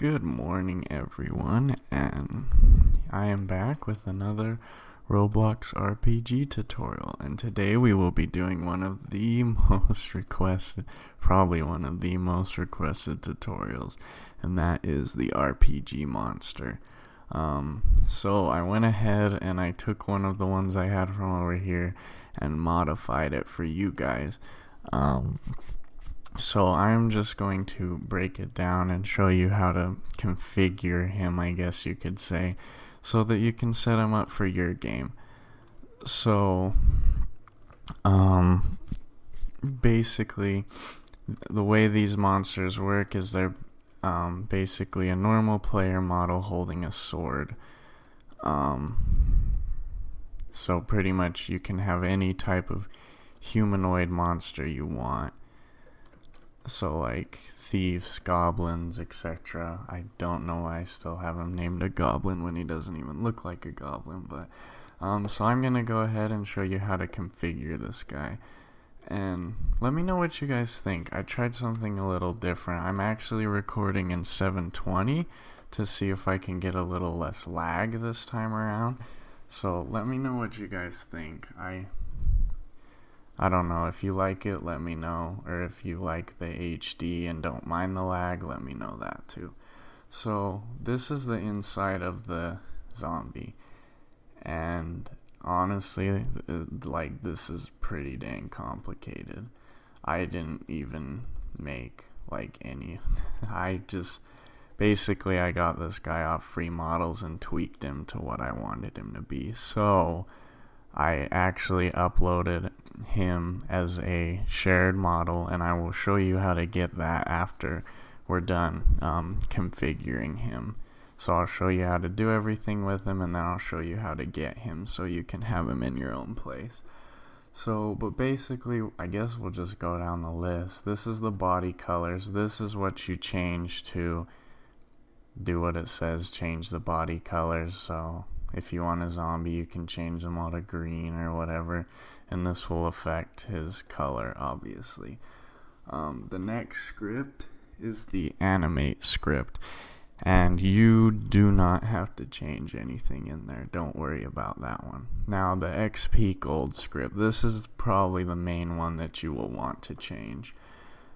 Good morning, everyone, and I am back with another Roblox RPG tutorial. And today we will be doing one of the most requested, probably one of the most requested tutorials, and that is the RPG monster. Um, so I went ahead and I took one of the ones I had from over here and modified it for you guys. Um, so I'm just going to break it down and show you how to configure him, I guess you could say, so that you can set him up for your game. So, um, basically, the way these monsters work is they're um, basically a normal player model holding a sword. Um, so pretty much you can have any type of humanoid monster you want so like thieves, goblins, etc. I don't know why I still have him named a goblin when he doesn't even look like a goblin, but um, so I'm gonna go ahead and show you how to configure this guy. And let me know what you guys think. I tried something a little different. I'm actually recording in 720 to see if I can get a little less lag this time around. So let me know what you guys think. I I don't know. If you like it, let me know. Or if you like the HD and don't mind the lag, let me know that too. So, this is the inside of the zombie. And honestly, uh, like, this is pretty dang complicated. I didn't even make, like, any. I just. Basically, I got this guy off free models and tweaked him to what I wanted him to be. So, I actually uploaded him as a shared model and I will show you how to get that after we're done um, configuring him. So I'll show you how to do everything with him and then I'll show you how to get him so you can have him in your own place. So, but basically, I guess we'll just go down the list. This is the body colors. This is what you change to do what it says, change the body colors. So if you want a zombie, you can change them all to green or whatever, and this will affect his color, obviously. Um, the next script is the animate script, and you do not have to change anything in there. Don't worry about that one. Now, the XP gold script, this is probably the main one that you will want to change.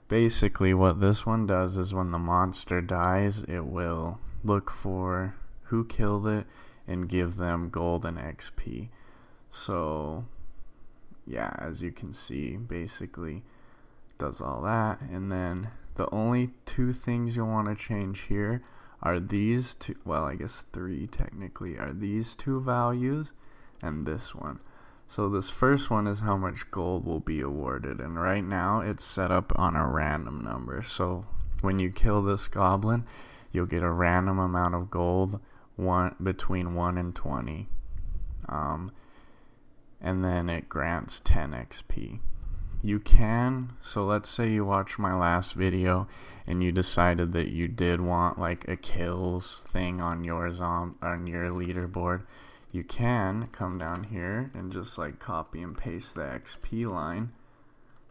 Basically, what this one does is when the monster dies, it will look for who killed it and give them gold and XP. So, yeah, as you can see, basically does all that. And then the only two things you'll want to change here are these two, well, I guess three technically, are these two values and this one. So this first one is how much gold will be awarded, and right now it's set up on a random number. So when you kill this goblin, you'll get a random amount of gold one between 1 and 20 um, and then it grants 10 XP you can so let's say you watched my last video and you decided that you did want like a kills thing on your on your leaderboard. You can come down here and just like copy and paste the XP line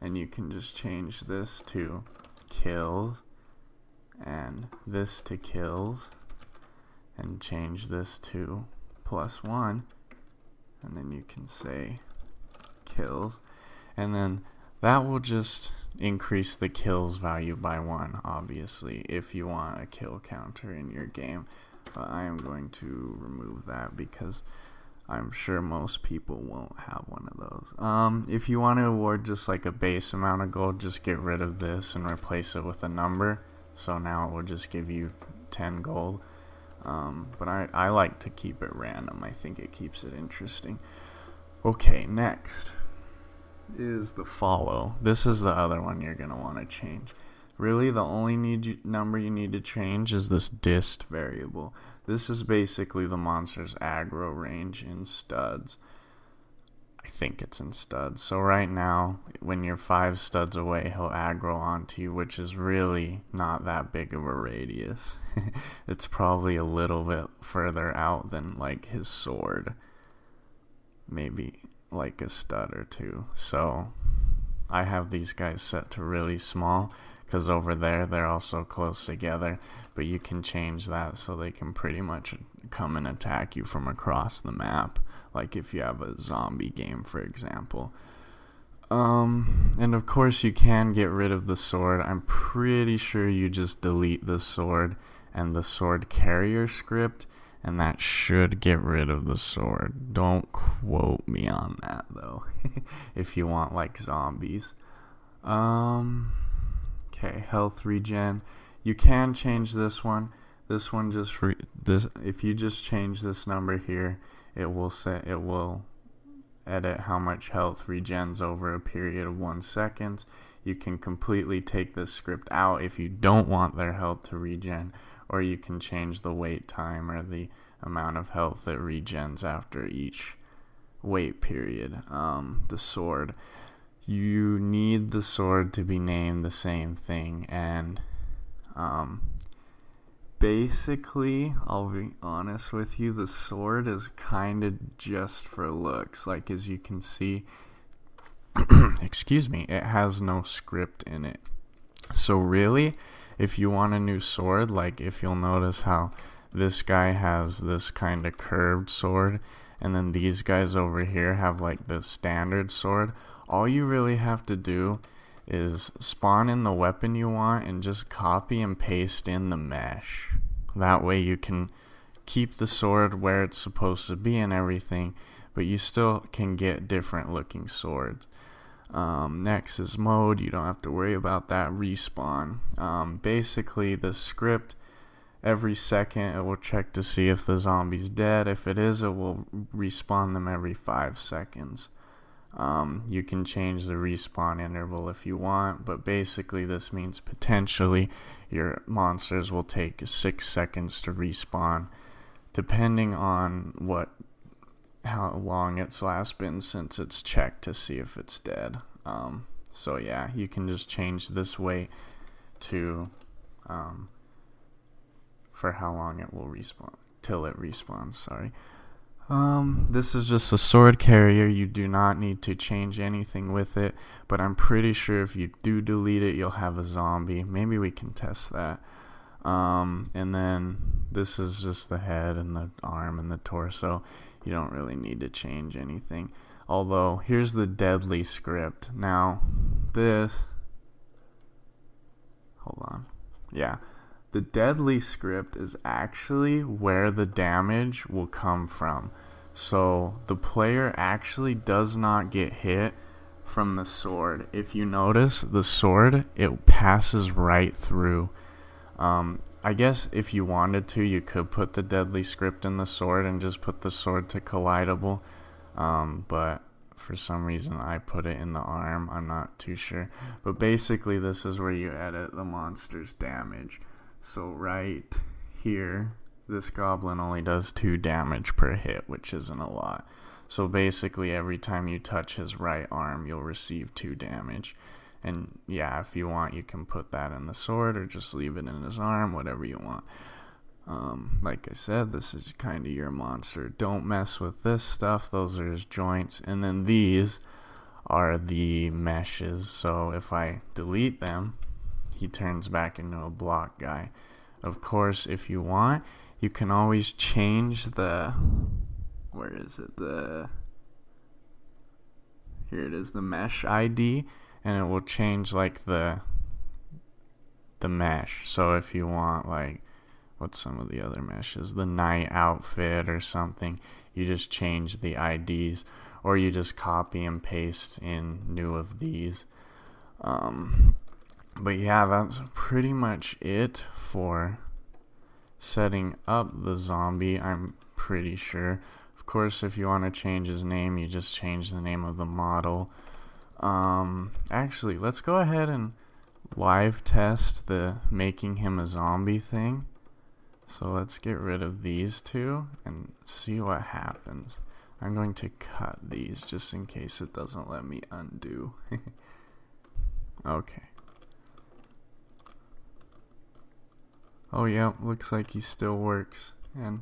and you can just change this to kills and this to kills and change this to plus one and then you can say kills. And then that will just increase the kills value by one obviously if you want a kill counter in your game. But I am going to remove that because I'm sure most people won't have one of those. Um, if you want to award just like a base amount of gold just get rid of this and replace it with a number. So now it will just give you 10 gold um, but I, I like to keep it random. I think it keeps it interesting. Okay, next is the follow. This is the other one you're going to want to change. Really, the only need number you need to change is this dist variable. This is basically the monster's aggro range in studs. I think it's in studs. So right now, when you're five studs away, he'll aggro onto you, which is really not that big of a radius. it's probably a little bit further out than like his sword. Maybe like a stud or two. So I have these guys set to really small because over there they're also close together. But you can change that so they can pretty much come and attack you from across the map, like if you have a zombie game, for example. Um, and of course, you can get rid of the sword. I'm pretty sure you just delete the sword and the sword carrier script, and that should get rid of the sword. Don't quote me on that though, if you want like zombies. Um, okay, health regen. You can change this one. This one just re- this. If you just change this number here, it will set. It will edit how much health regens over a period of one second. You can completely take this script out if you don't want their health to regen, or you can change the wait time or the amount of health that regens after each wait period. Um, the sword. You need the sword to be named the same thing, and um, basically, I'll be honest with you, the sword is kind of just for looks. Like, as you can see, excuse me, it has no script in it. So, really, if you want a new sword, like if you'll notice how this guy has this kind of curved sword, and then these guys over here have like the standard sword, all you really have to do is spawn in the weapon you want and just copy and paste in the mesh. That way you can keep the sword where it's supposed to be and everything, but you still can get different looking swords. Um, next is mode. You don't have to worry about that. Respawn. Um, basically, the script every second it will check to see if the zombie's dead. If it is, it will respawn them every five seconds. Um, you can change the respawn interval if you want, but basically, this means potentially your monsters will take six seconds to respawn, depending on what how long it's last been since it's checked to see if it's dead. Um, so yeah, you can just change this way to um, for how long it will respawn till it respawns. Sorry. Um, this is just a sword carrier. You do not need to change anything with it, but I'm pretty sure if you do delete it, you'll have a zombie. Maybe we can test that. Um, and then this is just the head and the arm and the torso. You don't really need to change anything. Although, here's the deadly script. Now, this. Hold on. Yeah. The deadly script is actually where the damage will come from. So the player actually does not get hit from the sword. If you notice, the sword, it passes right through. Um, I guess if you wanted to, you could put the deadly script in the sword and just put the sword to collidable. Um, but for some reason, I put it in the arm. I'm not too sure. But basically, this is where you edit the monster's damage. So right here, this goblin only does 2 damage per hit, which isn't a lot. So basically every time you touch his right arm, you'll receive 2 damage. And yeah, if you want, you can put that in the sword or just leave it in his arm, whatever you want. Um, like I said, this is kind of your monster. Don't mess with this stuff. Those are his joints. And then these are the meshes. So if I delete them, he turns back into a block guy. Of course, if you want, you can always change the where is it the here it is the mesh ID and it will change like the the mesh. So if you want like what's some of the other meshes, the knight outfit or something, you just change the IDs or you just copy and paste in new of these. Um, but yeah, that's pretty much it for setting up the zombie, I'm pretty sure. Of course, if you want to change his name, you just change the name of the model. Um, actually, let's go ahead and live test the making him a zombie thing. So let's get rid of these two and see what happens. I'm going to cut these just in case it doesn't let me undo. okay. Oh yeah, looks like he still works. And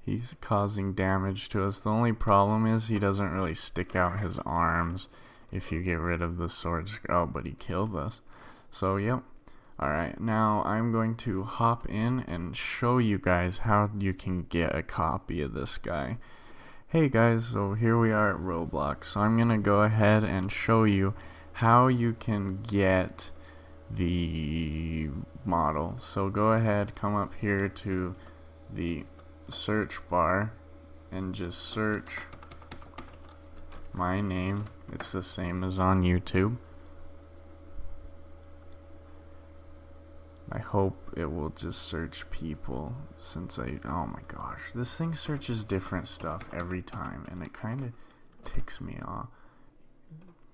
he's causing damage to us. The only problem is he doesn't really stick out his arms if you get rid of the sword. Oh, but he killed us. So, yep. Alright, now I'm going to hop in and show you guys how you can get a copy of this guy. Hey guys, so here we are at Roblox. So I'm going to go ahead and show you how you can get the model. So go ahead, come up here to the search bar and just search my name. It's the same as on YouTube. I hope it will just search people since I oh my gosh this thing searches different stuff every time and it kind of ticks me off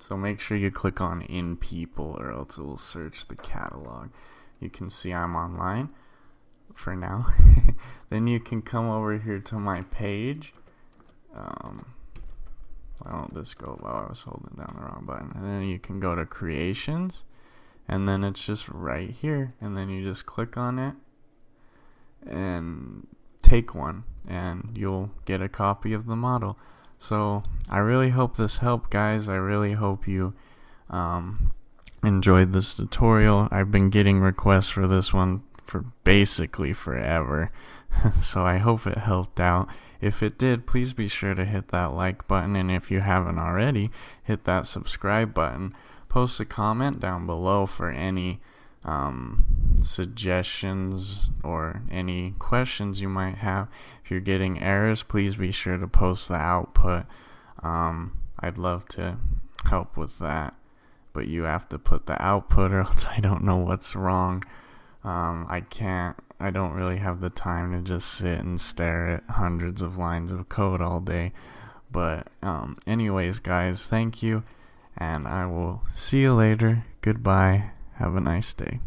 so make sure you click on in people or else it will search the catalog. You can see I'm online for now. Then you can come over here to my page. Um, why don't this go while I was holding down the wrong button? And then you can go to creations and then it's just right here and then you just click on it and take one and you'll get a copy of the model so I really hope this helped guys. I really hope you um, enjoyed this tutorial. I've been getting requests for this one for basically forever. So I hope it helped out. If it did please be sure to hit that like button. And if you haven't already hit that subscribe button. Post a comment down below for any um, suggestions or any questions you might have. If you're getting errors, please be sure to post the output. Um, I'd love to help with that, but you have to put the output or else I don't know what's wrong. Um, I can't, I don't really have the time to just sit and stare at hundreds of lines of code all day. But, um, anyways, guys, thank you and I will see you later. Goodbye. Have a nice day.